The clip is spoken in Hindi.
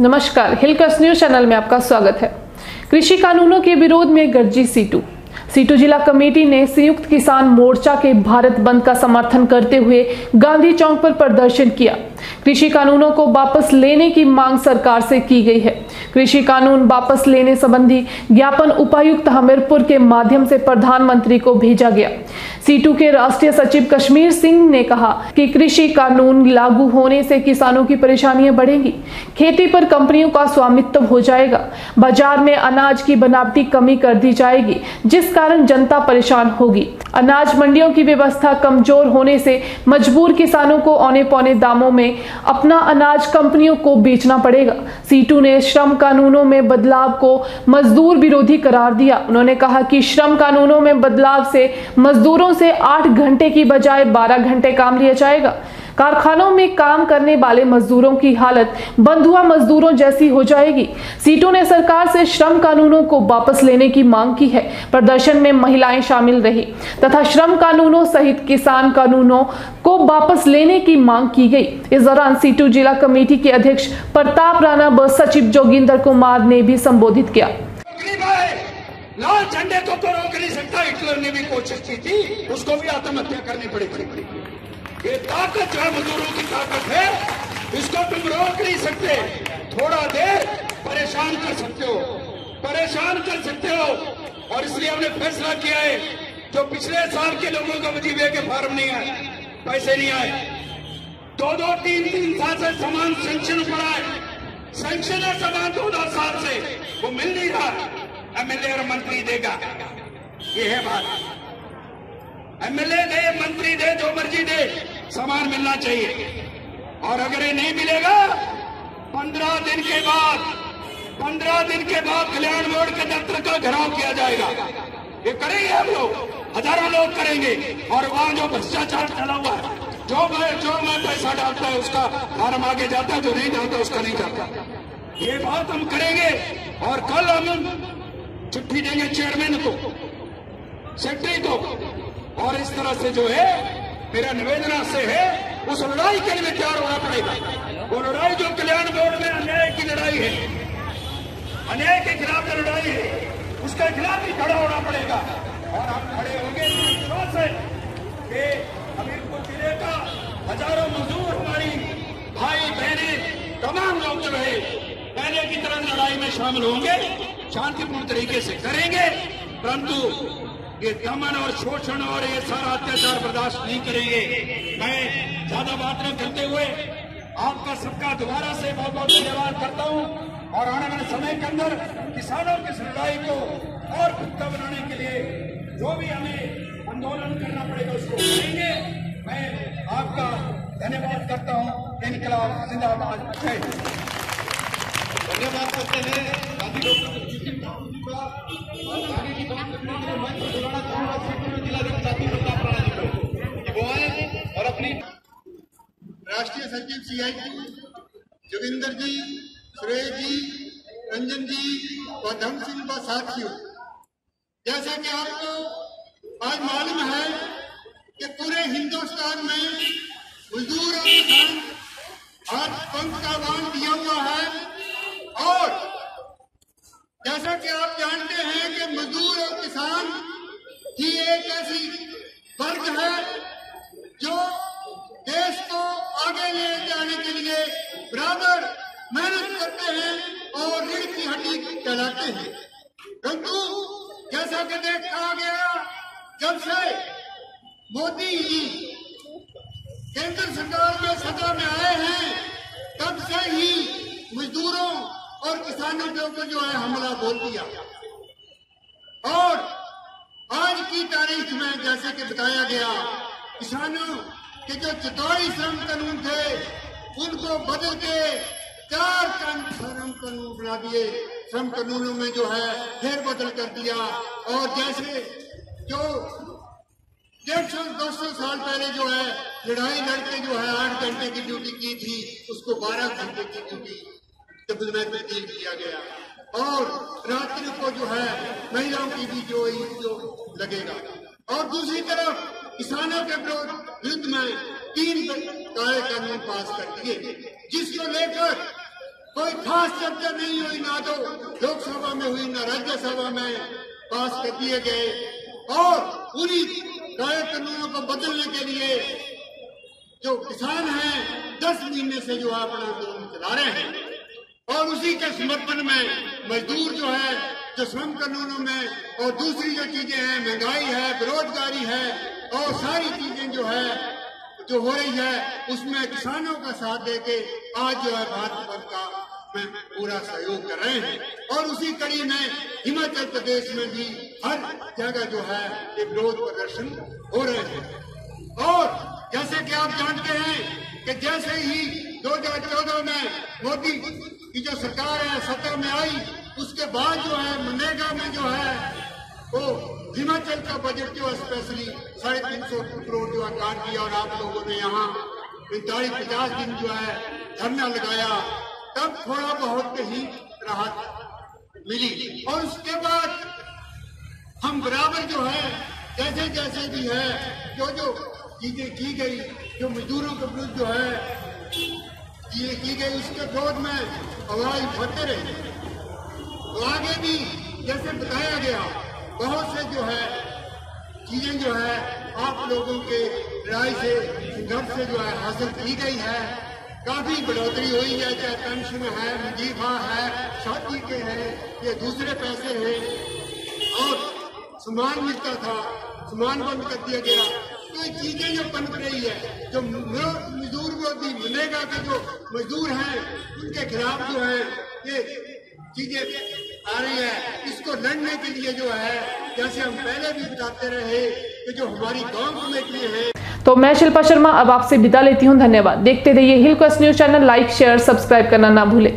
नमस्कार हिलकस न्यूज़ चैनल में आपका स्वागत है। कृषि कानूनों के विरोध में गर्जी सीटू सीटू जिला कमेटी ने संयुक्त किसान मोर्चा के भारत बंद का समर्थन करते हुए गांधी चौक पर प्रदर्शन किया। कृषि कानूनों को वापस लेने की मांग सरकार से की गई है। कृषि कानून वापस लेने संबंधी ज्ञापन उपायुक्त हमीरपुर के माध्यम से प्रधानमंत्री को भेजा गया। सीटू के राष्ट्रीय सचिव कश्मीर सिंह ने कहा कि कृषि कानून लागू होने से किसानों की परेशानियाँ बढ़ेंगी। खेती पर कंपनियों का स्वामित्व हो जाएगा। बाज़ार में अनाज की बनावटी कमी कर दी जाएगी, जिस कारण जनता परेशान होगी। अनाज मंडियों की व्यवस्था कमज़ोर होने से मजबूर किसानों को औने पौने दामों में अपना अनाज कंपनियों को बेचना पड़ेगा। सीटू ने श्रम कानूनों में बदलाव को मजदूर विरोधी करार दिया। उन्होंने कहा कि श्रम कानूनों में बदलाव से मजदूरों से आठ घंटे की बजाय बारह घंटे काम लिया जाएगा। कारखानों में काम करने वाले मजदूरों की हालत बंधुआ मजदूरों जैसी हो जाएगी। सीटों ने सरकार से श्रम कानूनों को वापस लेने की मांग की है। प्रदर्शन में महिलाएँ शामिल रही तथा श्रम कानूनों सहित किसान कानूनों को वापस लेने की मांग की गई। इस दौरान सीटू जिला कमेटी के अध्यक्ष प्रताप राणा व सचिव जोगिंदर कुमार ने भी संबोधित किया। लाल झंडे को तो रोक नहीं सकता हिटलर ने भी कोशिश की थी, उसको भी आत्महत्या करनी पड़ी थी। ये ताकत जो मजदूरों की ताकत है, इसको तुम रोक नहीं सकते। थोड़ा देर परेशान कर सकते हो, परेशान कर सकते हो। और इसलिए हमने फैसला किया है, जो पिछले साल के लोगों का वजीबे के फार्म नहीं आए पैसे नहीं आए। दो दो तीन तीन साल से सामान सेंक्शन पड़ा है। सेंक्शन है सामान दो दो साल से, वो मिल नहीं रहा। एमएलए और मंत्री देगा। ये है बात। एमएलए दे, मंत्री दे, जो मर्ज़ी दे, सामान मिलना चाहिए। और अगर ये नहीं मिलेगा, पंद्रह दिन के बाद, पंद्रह दिन के बाद कल्याण बोर्ड के दफ्तर का घेराव किया जाएगा। ये करेंगे हम लोग। हज़ारों लोग करेंगे। और वहाँ जो भ्रष्टाचार चला हुआ है, जो मैं जो मैं पैसा डालता है, उसका फार्म आगे जाता है, जो नहीं डालता, उसका नहीं जाता। ये बात हम करेंगे। और कल हम चिट्ठी देंगे चेयरमैन को। सेक्रेटरी को। और इस तरह से जो है, मेरा निवेदना से है, उस लड़ाई के लिए तैयार होना पड़ेगा। वो लड़ाई जो कल्याण बोर्ड में अन्याय की लड़ाई है, अन्याय के खिलाफ जो लड़ाई है, उसके खिलाफ भी खड़ा होना पड़ेगा। और हम खड़े होंगे विश्वास है कि हमीरपुर ज़िले का हज़ारों मजदूर, हमारी भाई बहने तमाम लोग जो है, पहले की तरह लड़ाई में शामिल होंगे। शांतिपूर्ण तरीके से करेंगे, परंतु ये दमन और शोषण और ये सारा अत्याचार बर्दाश्त नहीं करेंगे। मैं ज़्यादा बात न करते हुए आपका सबका दोबारा से बहुत बहुत धन्यवाद करता हूँ और आने वाले समय के अंदर किसानों की लड़ाई को और पुख्ता बनाने के लिए जो भी हमें आंदोलन करना पड़ेगा उसको करेंगे। मैं आपका धन्यवाद करता हूँ। इनकलाब जिंदाबाद। धन्यवाद करते हैं। सीआईटी जोगिंदर जी सुरेश जी, रंजन जी व धन सिंह व साथियों जैसा कि आपको आज मालूम है कि पूरे हिंदुस्तान में मजदूर और किसान आज पंख का बाँध दिया हुआ है। और जैसा कि आप जानते हैं कि मजदूर और किसान ही एक ऐसी वर्ग है जो देश मेहनत करते हैं और रीढ़ की हड्डी कहलाते हैं। परंतु जैसा कि देखा गया, जब से मोदी जी केंद्र सरकार में सत्ता में आए हैं, तब से ही मजदूरों और किसानों के ऊपर जो है हमला बोल दिया। और आज की तारीख में जैसे कि बताया गया, किसानों के जो चौतालीस श्रम कानून थे, उनको बदल के चार श्रम कानून बना दिए। श्रम कानूनों में जो है फेर बदल कर दिया। और जैसे जो डेढ़ सौ, दो सौ साल पहले जो है लड़ाई लड़के जो है आठ घंटे की ड्यूटी की थी, उसको बारह घंटे की ड्यूटी डबल में तब्दील किया गया। और रात्रि को जो है महिलाओं की भी जो जो लगेगा। और दूसरी तरफ़ किसानों के विरुद्ध में तीन काले कानून पास कर दिए जिसको लेकर कोई खास चर्चा नहीं हुई ना तो लोकसभा में हुई ना राज्यसभा में पास कर दिए गए। और पूरी गाय कानूनों को बदलने के लिए जो किसान हैं, दस महीने से जो अपना आंदोलन चला रहे हैं। और उसी के समर्थन में मजदूर जो है, जो श्रम कानूनों में और दूसरी जो चीज़ें हैं, महँगाई है, बेरोजगारी है, और सारी चीज़ें जो है, जो हो रही है, उसमें किसानों का साथ देके आज जो है भारत का में पूरा सहयोग कर रहे हैं। और उसी कड़ी में हिमाचल प्रदेश में भी हर जगह जो है, ये विरोध प्रदर्शन हो रहे हैं। और जैसे कि आप जानते हैं कि जैसे ही 2014 में मोदी की जो सरकार है, सत्ता में आई, उसके बाद जो है, मनरेगा में जो है, वो हिमाचल का बजट जो स्पेशली साढ़े तीन सौ करोड़ जो है, काट दिया और आप लोगों ने यहाँ पैंतालीस पचास दिन जो है धरना लगाया। तब थोड़ा बहुत ही राहत मिली। और उसके बाद हम बराबर जो है जैसे जैसे भी है जो जो चीज़ें की गई, जो मजदूरों के विरुद्ध जो है, ये की गई, उसके विरोध में आवाज़ उठाते रहे। तो आगे भी जैसे बताया गया, बहुत से जो है, चीज़ें जो है, आप लोगों के लड़ाई से संघर्ष से जो है, हासिल की गई है। काफ़ी बढ़ोतरी हुई है, चाहे पेंशन है, मुजीफा है, शादी के हैं, ये दूसरे पैसे हैं। और सामान मिलता था, सामान बंद कर दिया गया। तो ये चीज़ें जो पनप रही है, जो मजदूर विरोधी मनरेगा के जो मजदूर हैं, उनके खिलाफ जो है, ये चीज़ें आ रही है। इसको लड़ने के लिए जो है, जैसे हम पहले भी बताते रहे, कि जो हमारी गाँव कमेटी है तो मैं शिल्पा शर्मा अब आपसे विदा लेती हूँ, धन्यवाद। देखते रहिए Hill Quest News channel like share subscribe करना ना भूलें।